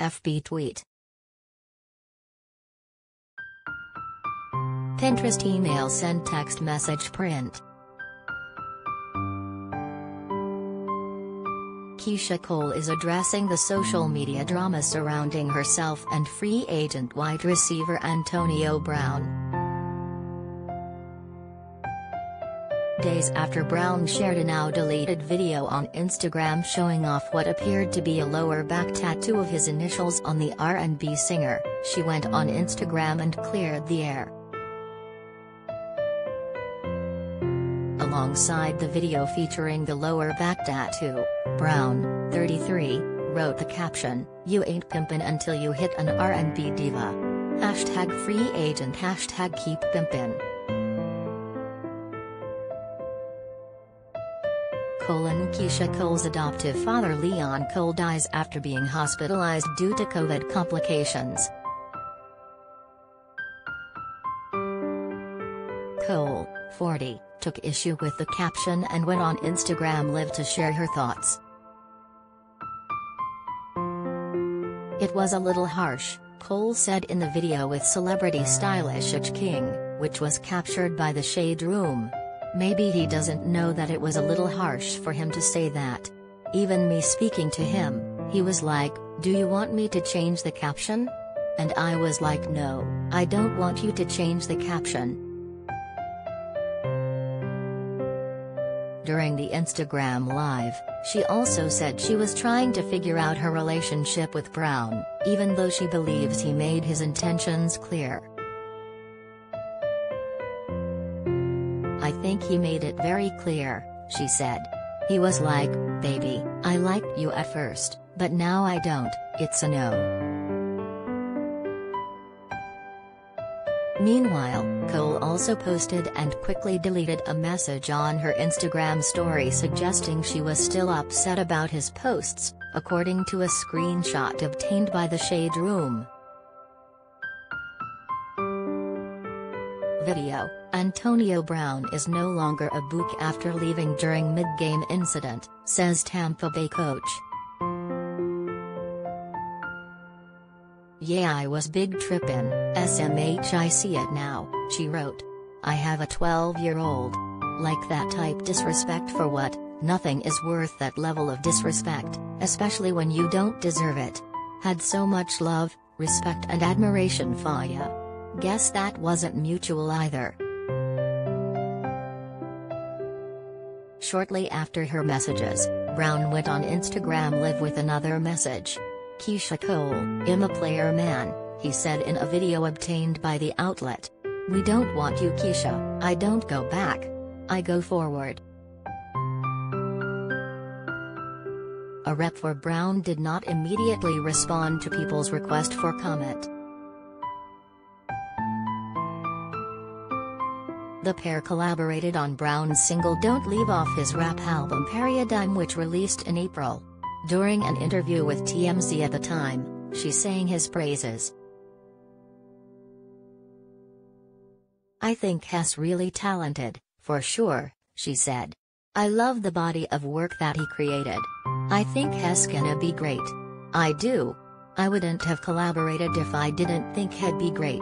FB tweet. Pinterest email send text message print. Keyshia Cole is addressing the social media drama surrounding herself and free agent wide receiver Antonio Brown. Days after Brown shared a now deleted video on Instagram showing off what appeared to be a lower back tattoo of his initials on the R&B singer, she went on Instagram and cleared the air. Alongside the video featuring the lower back tattoo, Brown, 33, wrote the caption, You ain't pimpin' until you hit an R&B diva. Hashtag free agent hashtag keep pimpin'. Colon Keyshia Cole's adoptive father Leon Cole dies after being hospitalized due to COVID complications. Cole, 40, took issue with the caption and went on Instagram Live to share her thoughts. It was a little harsh, Cole said in the video with celebrity stylish H. King, which was captured by the Shade Room. Maybe he doesn't know that it was a little harsh for him to say that. Even me speaking to him, he was like, Do you want me to change the caption? And I was like, No, I don't want you to change the caption. During the Instagram Live, she also said she was trying to figure out her relationship with Brown, even though she believes he made his intentions clear. I think he made it very clear, she said. He was like, baby, I liked you at first, but now I don't, it's a no. Meanwhile, Cole also posted and quickly deleted a message on her Instagram story suggesting she was still upset about his posts, according to a screenshot obtained by the Shade Room. Video Antonio Brown is no longer a Buc after leaving during mid-game incident, says Tampa Bay coach. Yeah I was big trippin', SMH I see it now, she wrote. I have a 12-year-old. Like that type disrespect for what, nothing is worth that level of disrespect, especially when you don't deserve it. Had so much love, respect and admiration for ya. Guess that wasn't mutual either. Shortly after her messages, Brown went on Instagram Live with another message. Keyshia Cole, I'm a player man, he said in a video obtained by the outlet. We don't want you Keyshia, I don't go back. I go forward. A rep for Brown did not immediately respond to people's request for comment. The pair collaborated on Brown's single Don't Leave off his rap album Paradigm which released in April. During an interview with TMZ at the time, she sang his praises. I think Hess really talented, for sure, she said. I love the body of work that he created. I think Hess gonna be great. I do. I wouldn't have collaborated if I didn't think he'd be great.